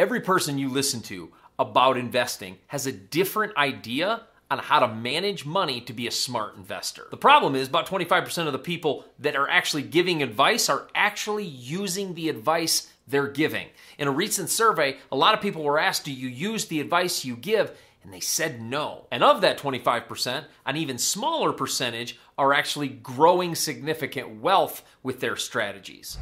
Every person you listen to about investing has a different idea on how to manage money to be a smart investor. The problem is about 25% of the people that are actually giving advice are actually using the advice they're giving. In a recent survey, a lot of people were asked, Do you use the advice you give? And they said no. And of that 25%, an even smaller percentage are actually growing significant wealth with their strategies.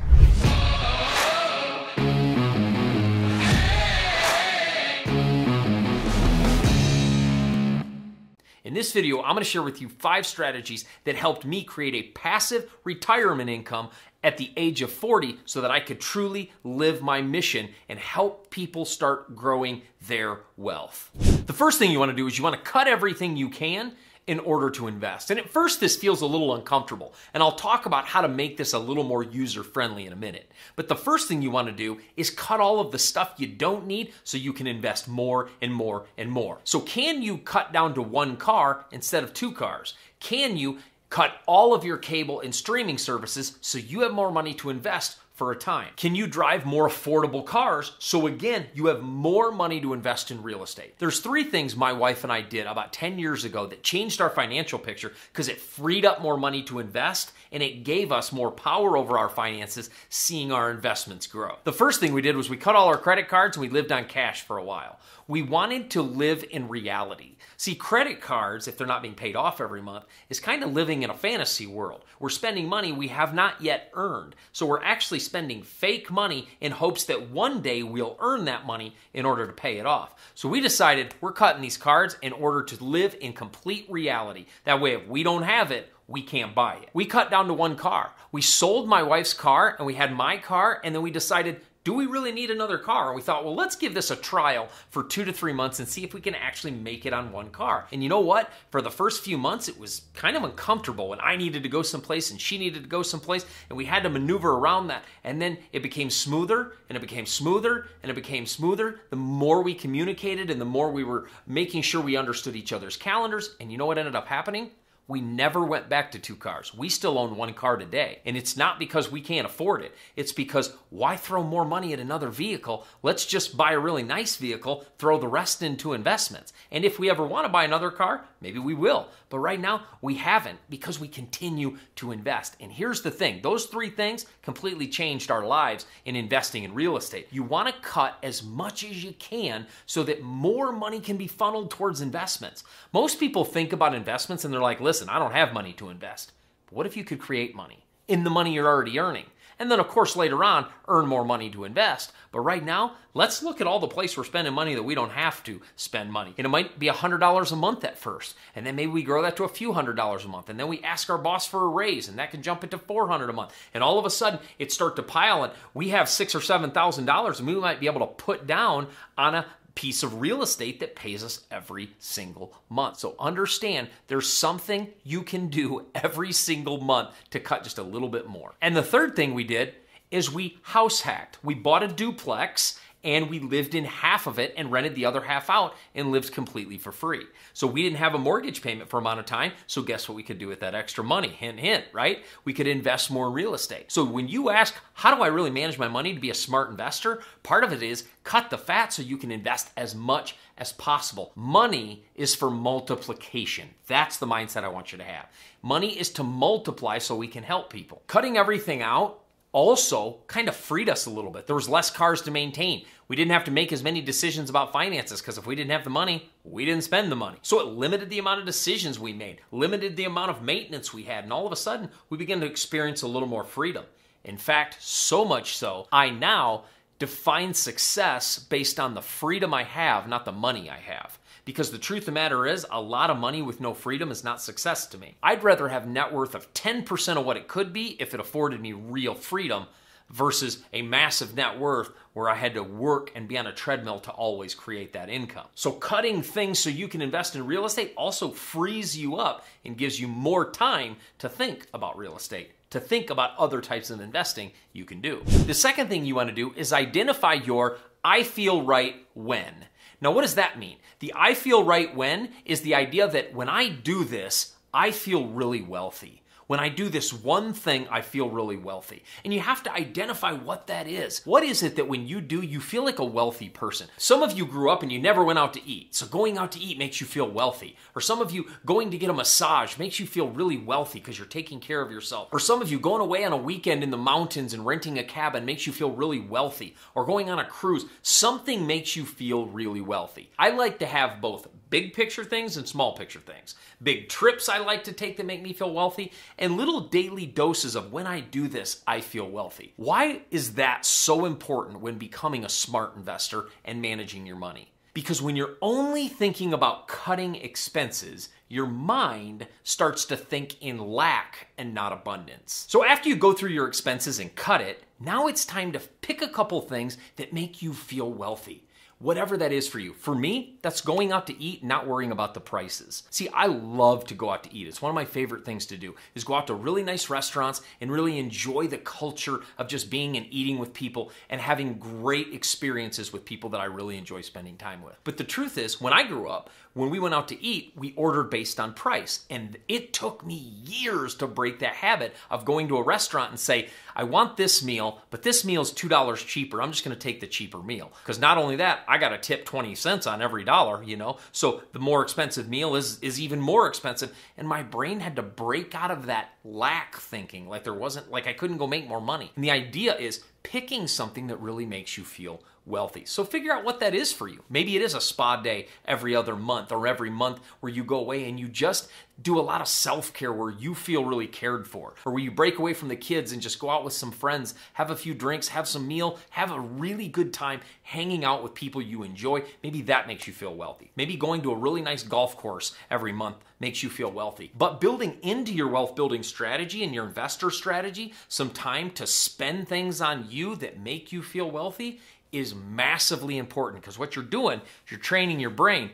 In this video, I'm going to share with you five strategies that helped me create a passive retirement income at the age of 40 so that I could truly live my mission and help people start growing their wealth. The first thing you want to do is you want to cut everything you can in order to invest. And at first, this feels a little uncomfortable, and I'll talk about how to make this a little more user friendly in a minute. But the first thing you want to do is cut all of the stuff you don't need so you can invest more and more and more. So, can you cut down to one car instead of two cars? Can you cut all of your cable and streaming services so you have more money to invest for a time? Can you drive more affordable cars so again, you have more money to invest in real estate? There's three things my wife and I did about 10 years ago that changed our financial picture because it freed up more money to invest and it gave us more power over our finances seeing our investments grow. The first thing we did was we cut all our credit cards and we lived on cash for a while. We wanted to live in reality. See, credit cards, if they're not being paid off every month, is kind of living in a fantasy world. We're spending money we have not yet earned. So we're actually spending fake money in hopes that one day we'll earn that money in order to pay it off. So we decided we're cutting these cards in order to live in complete reality. That way, if we don't have it, we can't buy it. We cut down to one car. We sold my wife's car and we had my car, and then we decided do we really need another car? And we thought, well, let's give this a trial for two to three months and see if we can actually make it on one car. And you know what? For the first few months, it was kind of uncomfortable and I needed to go someplace and she needed to go someplace and we had to maneuver around that. And then it became smoother and it became smoother and it became smoother the more we communicated and the more we were making sure we understood each other's calendars. And you know what ended up happening? We never went back to two cars. We still own one car today. And it's not because we can't afford it. It's because why throw more money at another vehicle? Let's just buy a really nice vehicle, throw the rest into investments. And if we ever want to buy another car, maybe we will. But right now, we haven't because we continue to invest. And here's the thing those three things completely changed our lives in investing in real estate. You want to cut as much as you can so that more money can be funneled towards investments. Most people think about investments and they're like, listen, listen, I don't have money to invest. But what if you could create money in the money you're already earning? And then, of course, later on, earn more money to invest. But right now, let's look at all the places we're spending money that we don't have to spend money. And it might be $100 a month at first. And then maybe we grow that to a few hundred dollars a month. And then we ask our boss for a raise, and that can jump into 400 a month. And all of a sudden, it start to pile, and we have six or $7,000, and we might be able to put down on a piece of real estate that pays us every single month. So understand there's something you can do every single month to cut just a little bit more. And the third thing we did is we house hacked. We bought a duplex and we lived in half of it and rented the other half out and lived completely for free. So we didn't have a mortgage payment for a amount of time. So guess what we could do with that extra money? Hint, hint, right? We could invest more in real estate. So when you ask, how do I really manage my money to be a smart investor? Part of it is cut the fat so you can invest as much as possible. Money is for multiplication. That's the mindset I want you to have. Money is to multiply so we can help people. Cutting everything out also kind of freed us a little bit. There was less cars to maintain. We didn't have to make as many decisions about finances because if we didn't have the money, we didn't spend the money. So it limited the amount of decisions we made, limited the amount of maintenance we had, and all of a sudden, we began to experience a little more freedom. In fact, so much so, I now define success based on the freedom I have, not the money I have. Because the truth of the matter is, a lot of money with no freedom is not success to me. I'd rather have net worth of 10% of what it could be if it afforded me real freedom versus a massive net worth where I had to work and be on a treadmill to always create that income. So, cutting things so you can invest in real estate also frees you up and gives you more time to think about real estate to think about other types of investing you can do. The second thing you want to do is identify your I feel right when. Now, what does that mean? The I feel right when is the idea that when I do this, I feel really wealthy. When I do this one thing, I feel really wealthy. And you have to identify what that is. What is it that when you do, you feel like a wealthy person? Some of you grew up and you never went out to eat. So going out to eat makes you feel wealthy. Or some of you going to get a massage makes you feel really wealthy because you're taking care of yourself. Or some of you going away on a weekend in the mountains and renting a cabin makes you feel really wealthy. Or going on a cruise, something makes you feel really wealthy. I like to have both big picture things and small picture things. Big trips I like to take that make me feel wealthy, and little daily doses of when I do this, I feel wealthy. Why is that so important when becoming a smart investor and managing your money? Because when you're only thinking about cutting expenses, your mind starts to think in lack and not abundance. So after you go through your expenses and cut it, now it's time to pick a couple things that make you feel wealthy whatever that is for you. For me, that's going out to eat, not worrying about the prices. See, I love to go out to eat. It's one of my favorite things to do is go out to really nice restaurants and really enjoy the culture of just being and eating with people and having great experiences with people that I really enjoy spending time with. But the truth is, when I grew up, when we went out to eat, we ordered based on price. And it took me years to break that habit of going to a restaurant and say, I want this meal, but this meal is $2 cheaper. I'm just going to take the cheaper meal. Because not only that, I got to tip 20 cents on every dollar, you know? So the more expensive meal is, is even more expensive. And my brain had to break out of that lack thinking, like there wasn't, like I couldn't go make more money. And the idea is picking something that really makes you feel wealthy. So figure out what that is for you. Maybe it is a spa day every other month or every month where you go away and you just do a lot of self care where you feel really cared for, or where you break away from the kids and just go out with some friends, have a few drinks, have some meal, have a really good time hanging out with people you enjoy. Maybe that makes you feel wealthy. Maybe going to a really nice golf course every month makes you feel wealthy. But building into your wealth building strategy and your investor strategy some time to spend things on you that make you feel wealthy is massively important because what you're doing, you're training your brain,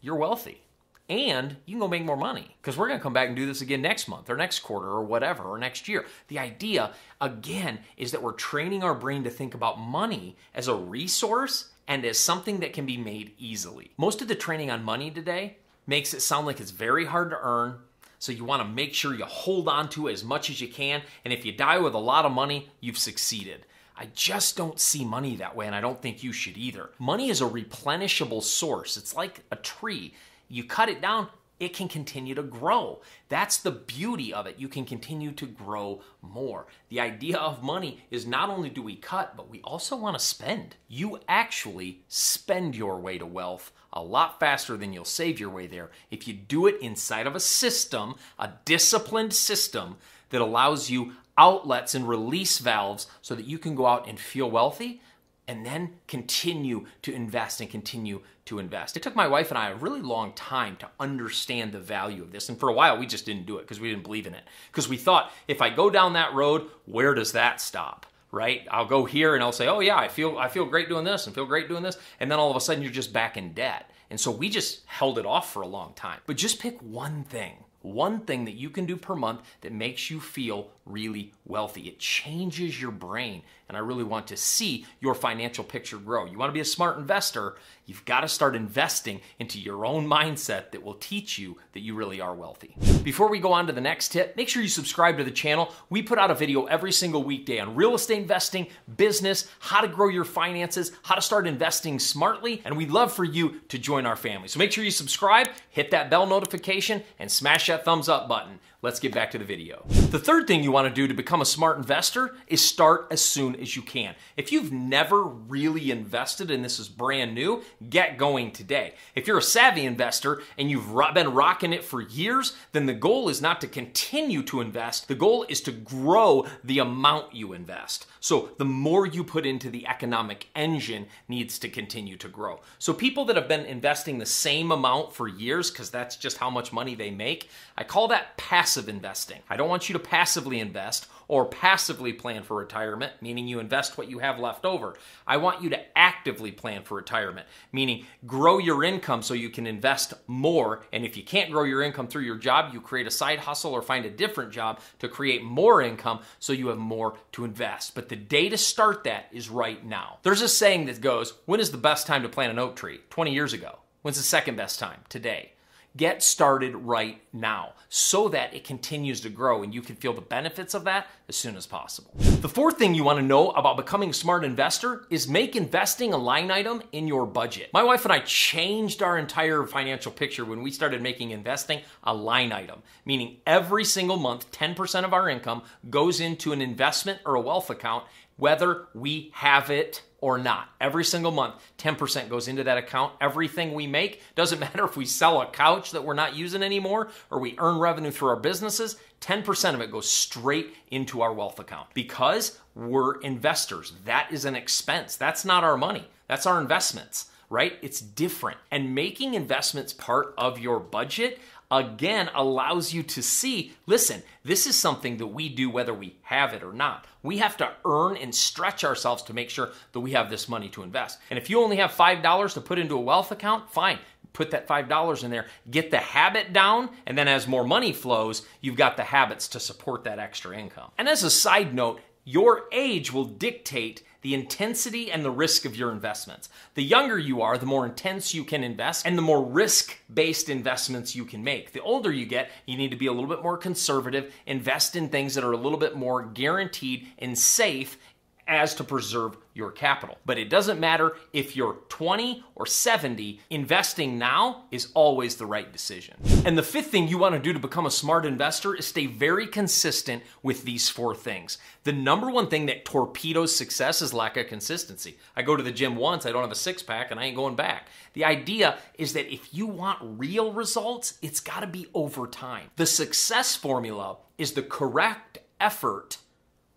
you're wealthy. And you can go make more money because we're going to come back and do this again next month or next quarter or whatever or next year. The idea, again, is that we're training our brain to think about money as a resource and as something that can be made easily. Most of the training on money today makes it sound like it's very hard to earn. So you want to make sure you hold on to it as much as you can. And if you die with a lot of money, you've succeeded. I just don't see money that way, and I don't think you should either. Money is a replenishable source. It's like a tree. You cut it down, it can continue to grow. That's the beauty of it. You can continue to grow more. The idea of money is not only do we cut, but we also want to spend. You actually spend your way to wealth a lot faster than you'll save your way there if you do it inside of a system, a disciplined system that allows you outlets and release valves so that you can go out and feel wealthy and then continue to invest and continue to invest. It took my wife and I a really long time to understand the value of this. And for a while, we just didn't do it because we didn't believe in it. Because we thought, if I go down that road, where does that stop? Right? I'll go here and I'll say, oh yeah, I feel I feel great doing this and feel great doing this. And then all of a sudden you're just back in debt. And so we just held it off for a long time. But just pick one thing one thing that you can do per month that makes you feel really wealthy. It changes your brain. And I really want to see your financial picture grow. You want to be a smart investor, you've got to start investing into your own mindset that will teach you that you really are wealthy. Before we go on to the next tip, make sure you subscribe to the channel. We put out a video every single weekday on real estate investing, business, how to grow your finances, how to start investing smartly, and we'd love for you to join our family. So make sure you subscribe, hit that bell notification, and smash that thumbs up button. Let's get back to the video. The third thing you want to do to become a smart investor is start as soon as you can. If you've never really invested and this is brand new, get going today. If you're a savvy investor and you've been rocking it for years, then the goal is not to continue to invest. The goal is to grow the amount you invest. So the more you put into the economic engine needs to continue to grow. So people that have been investing the same amount for years, because that's just how much money they make, I call that passive passive investing. I don't want you to passively invest or passively plan for retirement, meaning you invest what you have left over. I want you to actively plan for retirement, meaning grow your income so you can invest more. And if you can't grow your income through your job, you create a side hustle or find a different job to create more income so you have more to invest. But the day to start that is right now. There's a saying that goes, When is the best time to plant an oak tree? 20 years ago. When's the second best time? Today. Get started right now so that it continues to grow and you can feel the benefits of that as soon as possible. The fourth thing you want to know about becoming a smart investor is make investing a line item in your budget. My wife and I changed our entire financial picture when we started making investing a line item, meaning every single month, 10% of our income goes into an investment or a wealth account, whether we have it or not. Every single month, 10% goes into that account. Everything we make, doesn't matter if we sell a couch that we're not using anymore or we earn revenue through our businesses, 10% of it goes straight into our wealth account because we're investors. That is an expense. That's not our money, that's our investments right? It's different. And making investments part of your budget again allows you to see listen, this is something that we do whether we have it or not. We have to earn and stretch ourselves to make sure that we have this money to invest. And if you only have $5 to put into a wealth account, fine. Put that $5 in there, get the habit down, and then as more money flows, you've got the habits to support that extra income. And as a side note, your age will dictate the intensity and the risk of your investments. The younger you are, the more intense you can invest and the more risk based investments you can make. The older you get, you need to be a little bit more conservative, invest in things that are a little bit more guaranteed and safe as to preserve your capital. But it doesn't matter if you're 20 or 70, investing now is always the right decision. And the fifth thing you want to do to become a smart investor is stay very consistent with these four things. The number one thing that torpedoes success is lack of consistency. I go to the gym once, I don't have a six pack, and I ain't going back. The idea is that if you want real results, it's got to be over time. The success formula is the correct effort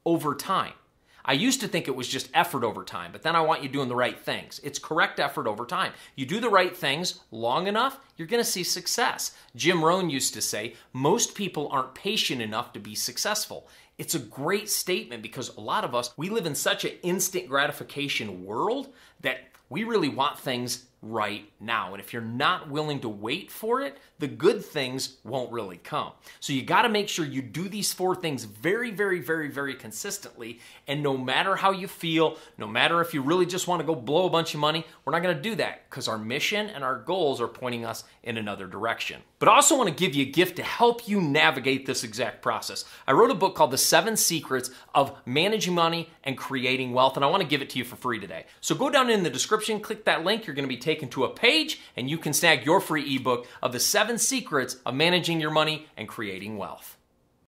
over time. I used to think it was just effort over time, but then I want you doing the right things. It's correct effort over time. You do the right things long enough, you're going to see success. Jim Rohn used to say, most people aren't patient enough to be successful. It's a great statement because a lot of us, we live in such an instant gratification world that we really want things right now. And if you're not willing to wait for it, the good things won't really come. So you got to make sure you do these four things very, very, very, very consistently. And no matter how you feel, no matter if you really just want to go blow a bunch of money, we're not going to do that because our mission and our goals are pointing us in another direction. But I also want to give you a gift to help you navigate this exact process. I wrote a book called The Seven Secrets of Managing Money and Creating Wealth, and I want to give it to you for free today. So go down in the description, click that link. You're going to be taken to a page, and you can snag your free ebook of the seven secrets of managing your money and creating wealth.